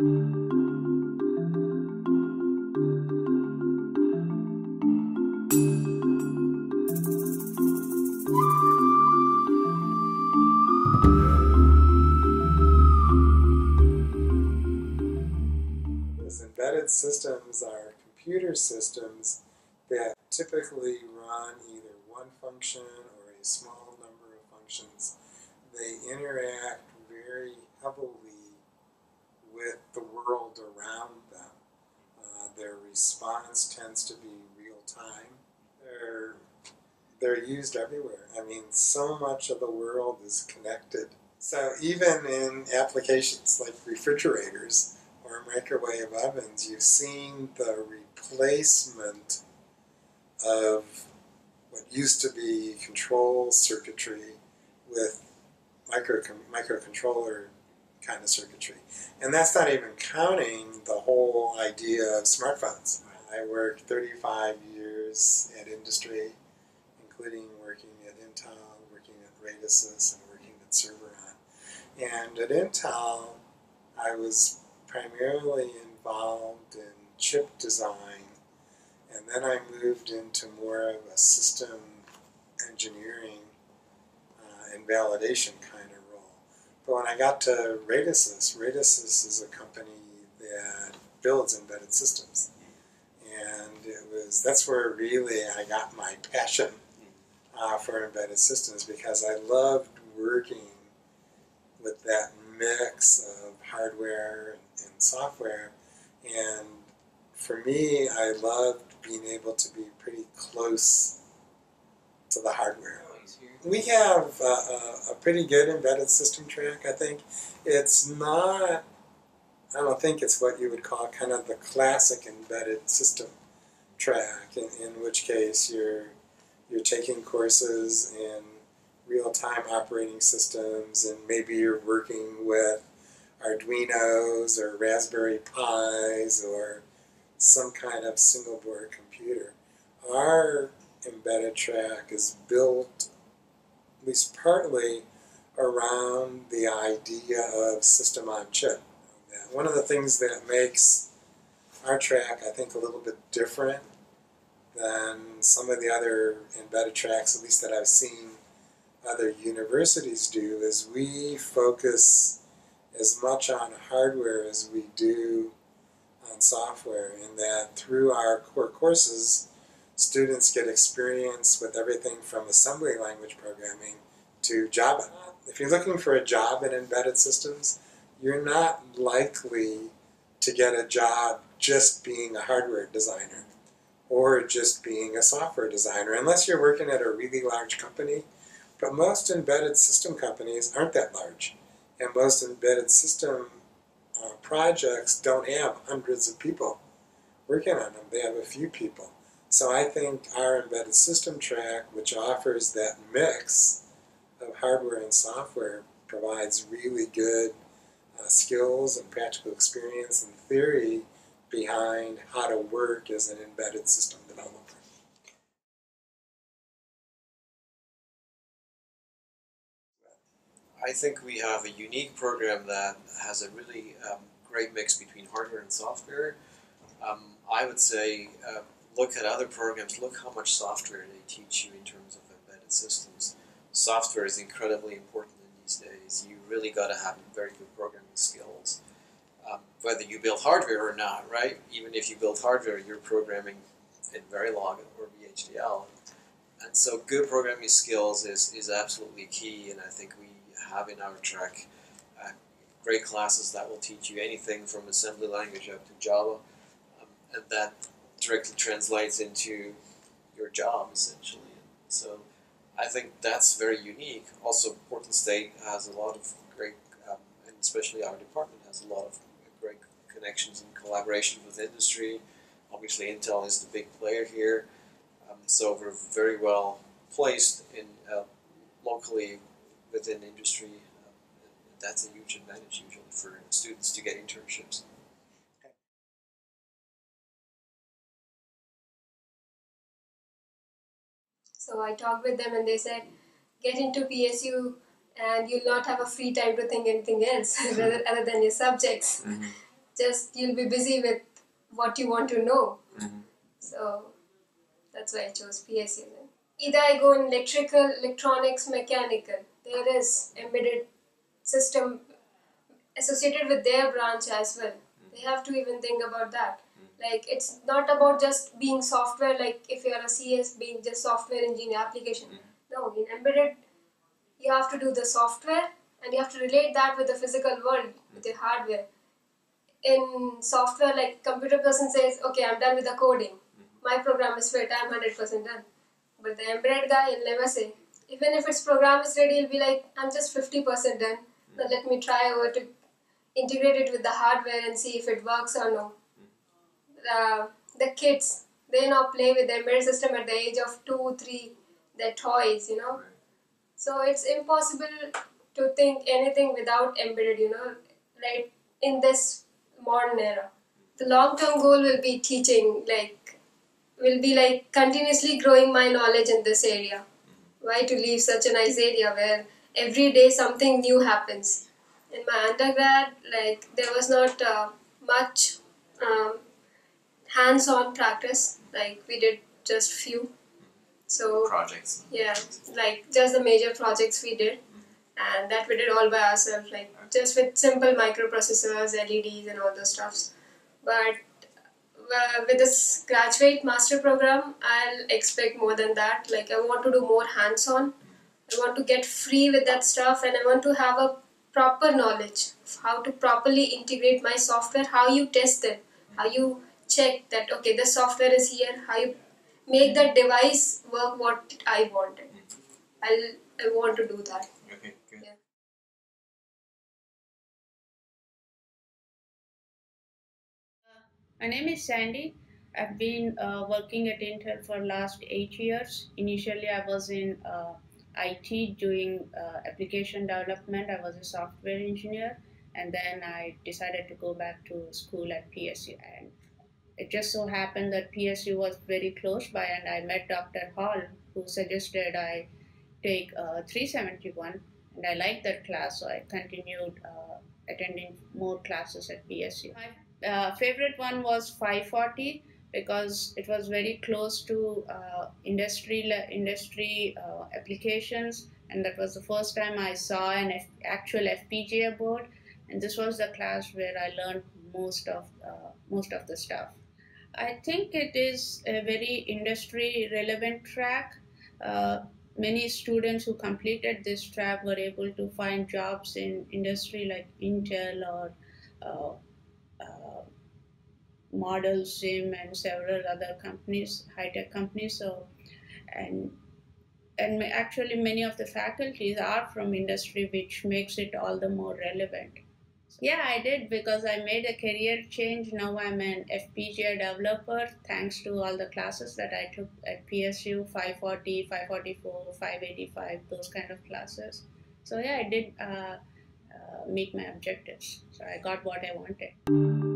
embedded systems are computer systems that typically run either one function or a small number of functions. They interact very heavily with the world around them. Uh, their response tends to be real time. They're, they're used everywhere. I mean, so much of the world is connected. So even in applications like refrigerators, or microwave ovens, you've seen the replacement of what used to be control circuitry with micro microcontroller kind of circuitry. And that's not even counting the whole idea of smartphones. I worked 35 years at industry, including working at Intel, working at Radisys, and working at Serveron. And at Intel, I was primarily involved in chip design, and then I moved into more of a system engineering uh, and validation kind of. But when I got to Radisys, Radisys is a company that builds embedded systems. And it was that's where really I got my passion uh, for embedded systems because I loved working with that mix of hardware and software. And for me, I loved being able to be pretty close to the hardware. We have a, a, a pretty good embedded system track, I think. It's not, I don't think it's what you would call kind of the classic embedded system track, in, in which case you're, you're taking courses in real-time operating systems and maybe you're working with Arduinos or Raspberry Pis or some kind of single board computer. Our embedded track is built, at least partly, around the idea of system on chip. One of the things that makes our track, I think, a little bit different than some of the other embedded tracks, at least that I've seen other universities do, is we focus as much on hardware as we do on software in that through our core courses, students get experience with everything from assembly language programming to Java. If you're looking for a job in embedded systems, you're not likely to get a job just being a hardware designer or just being a software designer, unless you're working at a really large company. But most embedded system companies aren't that large. And most embedded system uh, projects don't have hundreds of people working on them. They have a few people. So I think our embedded system track, which offers that mix of hardware and software, provides really good uh, skills and practical experience and theory behind how to work as an embedded system developer. I think we have a unique program that has a really um, great mix between hardware and software. Um, I would say uh, look at other programs, look how much software they teach you in terms of embedded systems. Software is incredibly important in these days. You really got to have very good programming skills. Um, whether you build hardware or not, right? Even if you build hardware, you're programming in Verilog or VHDL. And so good programming skills is, is absolutely key, and I think we have in our track uh, great classes that will teach you anything from assembly language up to Java, um, and that directly translates into your job essentially. So I think that's very unique. Also, Portland State has a lot of great, um, and especially our department has a lot of great connections and collaboration with industry. Obviously, Intel is the big player here, um, so we're very well placed in uh, locally within industry, um, that's a huge advantage usually for students to get internships. So I talked with them and they said, get into PSU and you'll not have a free time to think anything else other than your subjects. Mm-hmm. just you'll be busy with what you want to know. Mhm. So that's why I chose PSU then. Either I go in electrical, electronics, mechanical. There is embedded system associated with their branch as well. They have to even think about that. Like it's not about just being software. Like if you're a CS, being just software engineer application. Mm-hmm. No, in embedded, you have to do the software and you have to relate that with the physical world with your hardware. In software, like computer person says, okay, I'm done with the coding. Mm-hmm. My program is fit. I'm hundred percent done. But the embedded guy, he'll never say. Even if its program is ready, he'll be like, I'm just fifty percent done. Mm-hmm. Now let me try over to integrate it with the hardware and see if it works or no. The, the kids, they now play with the embedded system at the age of two, three, their toys, you know. So it's impossible to think anything without embedded, you know, right in this modern era. The long term goal will be teaching, like, will be like continuously growing my knowledge in this area. Why to leave such a nice area where every day something new happens? In my undergrad, like, there was not uh, much um, hands on practice, like, we did just few. So, Projects. yeah, like just the major projects we did, and that we did all by ourselves, like just with simple microprocessors, LEDs, and all those stuffs. But uh, with this graduate master program, I'll expect more than that. Like I want to do more hands-on. I want to get free with that stuff, and I want to have a proper knowledge of how to properly integrate my software, how you test them, how you check that okay, the software is here, I make that device work what I wanted. I'll I want to do that. Okay, good. Yeah. My name is Sandy. I've been uh, working at Intel for last eight years. Initially, I was in uh, IT doing uh, application development. I was a software engineer, and then I decided to go back to school at PSU. And it just so happened that PSU was very close by, and I met Dr. Hall, who suggested I take uh, 371, and I liked that class, so I continued uh, attending more classes at PSU. My uh, favorite one was 540 because it was very close to uh, industry industry uh, applications, and that was the first time I saw an F- actual FPGA board, and this was the class where I learned most of uh, most of the stuff. I think it is a very industry relevant track. Uh, many students who completed this track were able to find jobs in industry like Intel or uh, uh, Model Sim and several other companies, high tech companies. So, and and actually many of the faculties are from industry, which makes it all the more relevant. Yeah, I did because I made a career change. Now I'm an FPGA developer thanks to all the classes that I took at PSU 540, 544, 585, those kind of classes. So yeah, I did uh, uh, meet my objectives. So I got what I wanted.